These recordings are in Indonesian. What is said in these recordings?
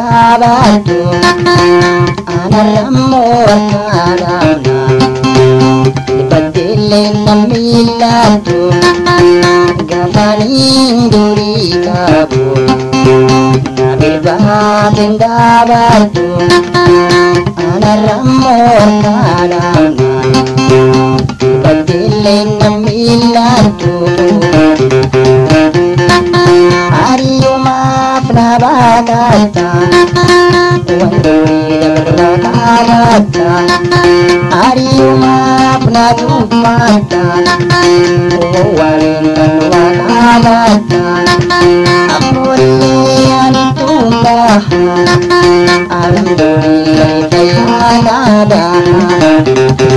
sabatu അനലമ്മോ പത്തിലെ നമ്മില്ലാത്തു. ഗമനീന്ദുരി കാബു നബിവാതിന്ദാവാത്തു അനലമ്മോ പത്തിലെ നമ്മില്ലാത്തു. അറിയുമാ പ്രഭാകാത്ത mata Hari umap na jumata Walintan wan amatan Amulian tumbahan Alhamdulillah kaya nadahan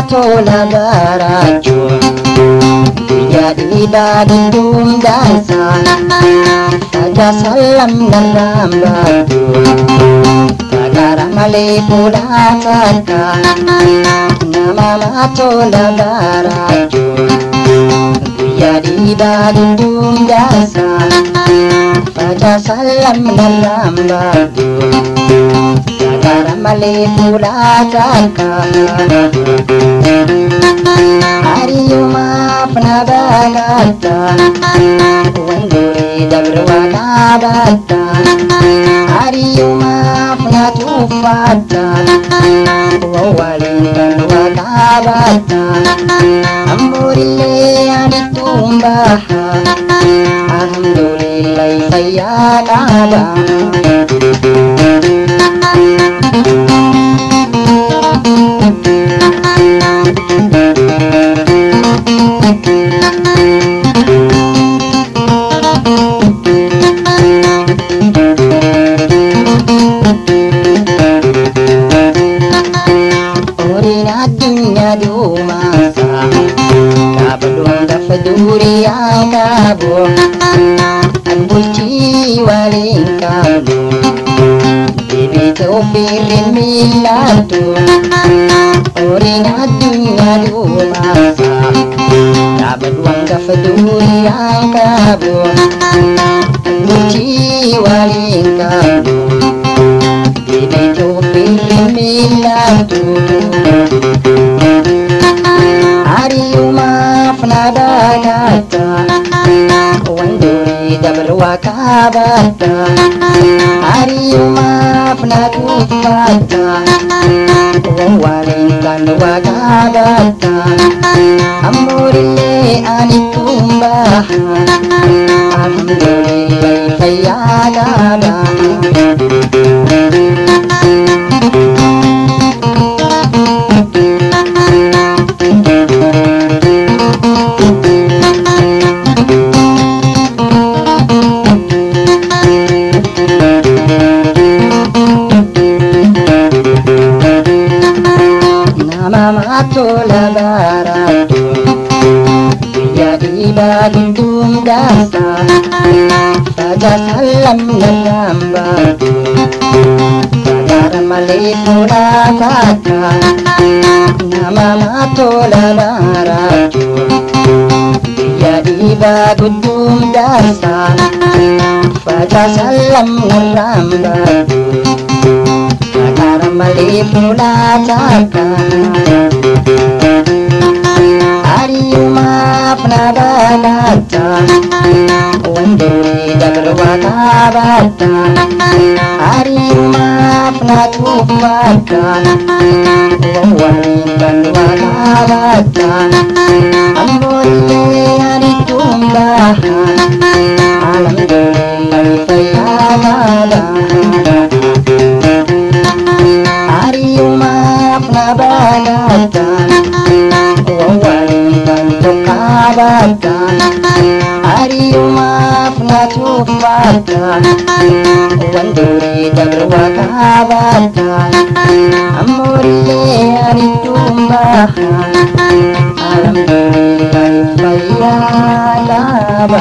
nama tola garachuun guyyaa dhiidaa gidduun daansa taja sallam narraan baatu tagara malee fuudhaa takka nama tola garachuun guyyaa dhiidaa gidduun daansa taja sallam narraan Kadamalai பூலா காக்கா அறியுமா ಪ್ರಣದಾಗಾತ ಒಂದುಳಿದವರುವನಾಗಾತ ಹರಿಯುಮ ಪ್ರಣತುಂಬಾತ ಒವಳಿದವನಾಗಾತ ಅಂಬೂರಿಲ್ಲೇ ಅಣಿ ತುಂಬ ಅಹಂದುಳಿಲ್ಲ ಸಯ್ಯಾನಾಗ Wawwaliin kan waaqaabatta Amborillee ani tuumbaha birrinmilaatu Oriin addunyaa duubaasa Dhaabatu hangafa duuniyaa qabu Mutii waliin qabu Diinatu birrinmilaatu Ariirumaaf nadaagaatu wakabata Arima pnagubata Walingan wakabata Amurile anikumbaha Alhamdulillah kayagala tola baratu Biyya dhiibaa gidduun daasa Faja sallam narraan baatu Fagaara malee fuudhaa taata Nama tola baratu Biyya dhiibaa gidduun daasa Faja sallam narraan baatu Fagaara kanada laata wandere dabarwata baata arima apnatu baata wawani banwata baata ambolle aritumba fata Ariyuma funatu fata Wanduri dabruwa kabata Amuriye aritumba Alhamdulillahi fayyalaba